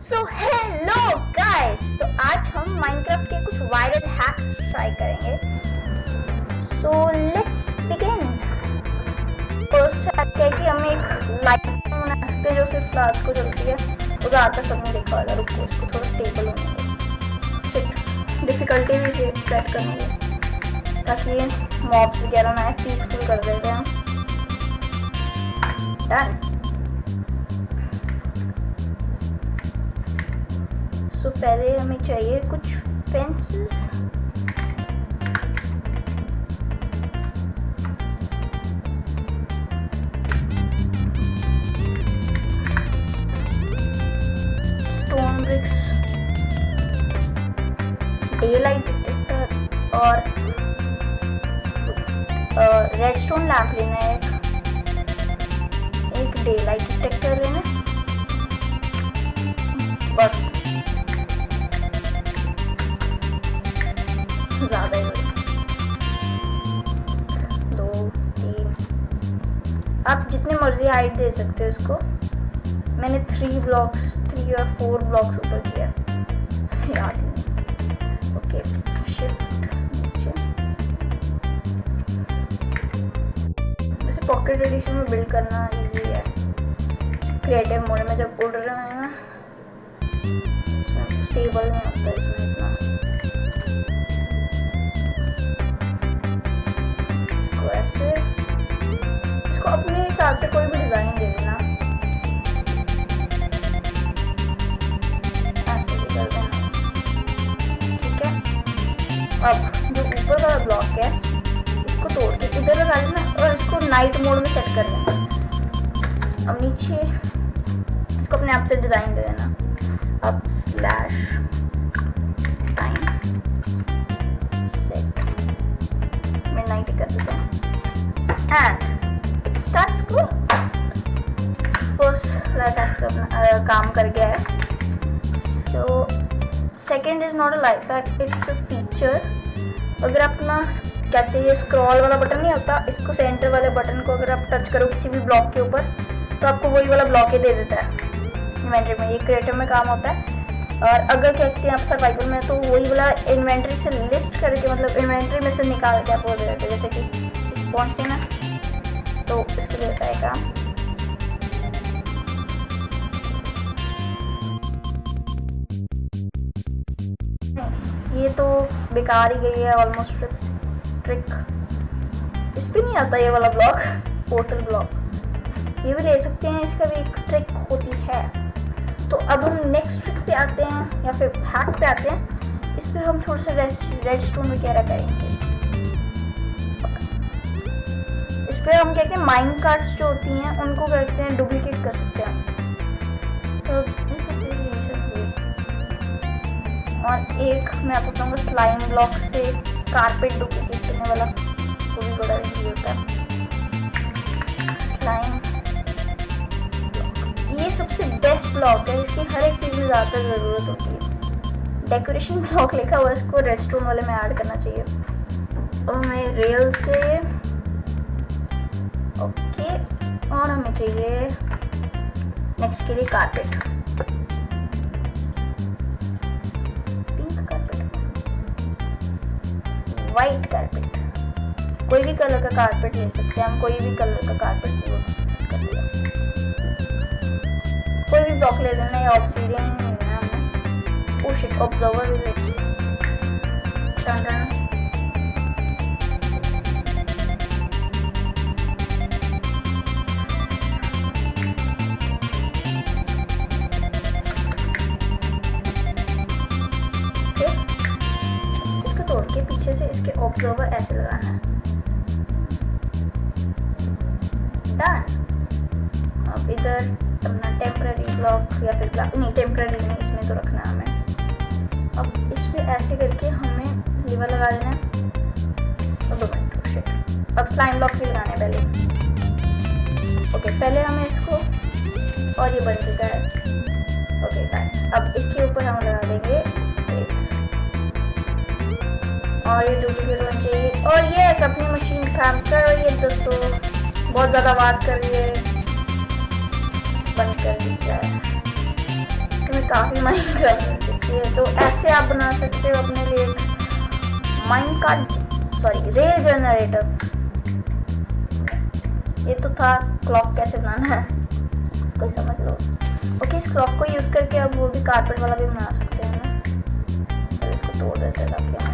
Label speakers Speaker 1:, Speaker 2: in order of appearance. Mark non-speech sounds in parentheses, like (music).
Speaker 1: So hello guys तो आज हम माइनक्राफ्ट के कुछ वायरल हैक ट्राई करेंगे। सो लेट्स बिगिन फ़र्स्ट है कि हम एक लाइट बना सकते हैं जो सिर्फ़ रात को जलती है। वो ज़्यादातर सबने देखा होगा, रुको इसको थोड़ा स्टेबल होने शिट डिफिकल्टी भी सेट करेंगे ताकि मॉब्स वगैरह ना आए पीसफुल कर देते हैं। डन पहले हमें चाहिए कुछ fences stone bricks daylight detector और रेड स्टोन लैम्प लेना है। एक डे लाइट डिटेक्टर लेना बस। ज़्यादा ही दो, तीन। आप जितने मर्ज़ी हाइट दे सकते हो इसको। मैंने थ्री ब्लॉक्स थ्री और फोर ब्लॉक्स ऊपर किया। याद नहीं। ओके शिफ्ट वैसे पॉकेट एडिशन में बिल्ड करना इजी है। क्रिएटिव मोड में जब उड़ रहे हैं ना स्टेबल नहीं होता इसमें। अब जो ऊपर वाला ब्लॉक है, इसको तोड़ के इधर लगा देना और इसको नाइट मोड में सेट कर देना। अब नीचे इसको अपने आप से डिज़ाइन दे देना। अब स्लैश टाइम सेट मिडनाइट कर देते हैं. First life hack अपना काम कर गया है। So second is not a life hack it's a feature अगर आप अपना कहते हैं, ये स्क्रॉल वाला बटन नहीं होता, इसको सेंटर वाले बटन को अगर आप टच करो किसी भी ब्लॉक के ऊपर तो आपको वही वाला ब्लॉक ही दे देता है। इन्वेंट्री में, ये क्रिएटर में काम होता है। और अगर कहते हैं आप सर्वाइवल में तो वही वाला इन्वेंट्री से लिस्ट करके मतलब इन्वेंट्री में से निकाल के आपको दे देते हैं, जैसे कि इस पहुँचते ना तो इसके लिए होता है काम। ये तो बेकार ही गई है ऑलमोस्ट ट्रिक इस पर नहीं आता ये वाला ब्लॉक पोर्टल ब्लॉक ये भी ले सकते हैं इसका भी एक ट्रिक होती है। तो अब हम नेक्स्ट ट्रिक पे आते हैं या फिर हैक पे आते हैं। इस पर हम थोड़ा सा रेड स्टोन वगैरह करेंगे। इस पर हम क्या कहते हैं माइंड कार्ड्स जो होती हैं उनको करते हैं डुप्लीकेट कर सकते हैं। So, और एक मैं आपको बताऊँगा स्लाइम ब्लॉक से कारपेट डुप्लीकेट करने वाला वो भी बड़ा इजी होता है। स्लाइम ये सबसे बेस्ट ब्लॉक है, इसकी हर एक चीज़ में ज़्यादातर ज़रूरत होती है। डेकोरेशन ब्लॉक (laughs) लिखा हुआ इसको रेडस्टोन वाले में ऐड करना चाहिए। और हमें रेल से ओके और हमें चाहिए नेक्स्ट के लिए कारपेट वाइट कारपेट कोई भी कलर का कारपेट ले सकते हैं, हम कोई भी कलर का कारपेट कर लिया कोई भी ब्लॉक ले लेना, या ऑब्सीडियन लेना। है हमें ऑब्जर्वर टन टन पीछे से इसके ऑब्जर्वर ऐसे लगाना है। डन अब इधर अपना टेम्पररी ब्लॉक या फिर ब्लॉक नहीं टेम्पररी नहीं, इसमें तो रखना है हमें। अब इसमें ऐसे करके हमें लीवर लगा देना है। दो मिनट अब स्लाइम ब्लॉक भी लगाने पहले। ओके पहले हमें इसको और ये बन चुका है। ओके डन अब इसके और ये डुप्लीकेट होना चाहिए। और ये अपनी मशीन काम कर रही है दोस्तों। बहुत ज़्यादा आवाज़ कर रही है। बंद कर दी जाए। तो मैं काफ़ी माइंड कर सकती है तो ऐसे आप बना सकते हो अपने लिए माइंड का सॉरी रेल जनरेटर ये तो था क्लॉक कैसे बनाना है, इसको ही समझ लो। ओके इस क्लॉक को यूज़ करके अब वो भी कारपेट वाला भी बना सकते हैं ना। तो इसको तोड़ देते हैं ताकि